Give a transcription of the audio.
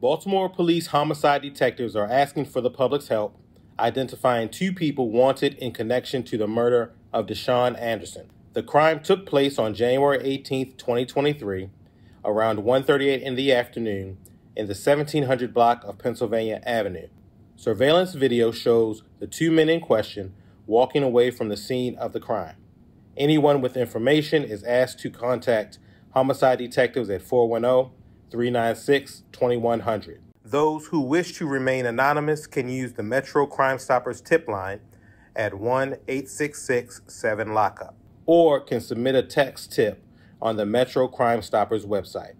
Baltimore police homicide detectives are asking for the public's help identifying two people wanted in connection to the murder of Dashawn Anderson. The crime took place on January 18, 2023, around 1:38 in the afternoon in the 1700 block of Pennsylvania Avenue. Surveillance video shows the two men in question walking away from the scene of the crime. Anyone with information is asked to contact homicide detectives at 410 396 2100. Those who wish to remain anonymous can use the Metro Crime Stoppers tip line at 1 866 7 Lockup or can submit a text tip on the Metro Crime Stoppers website.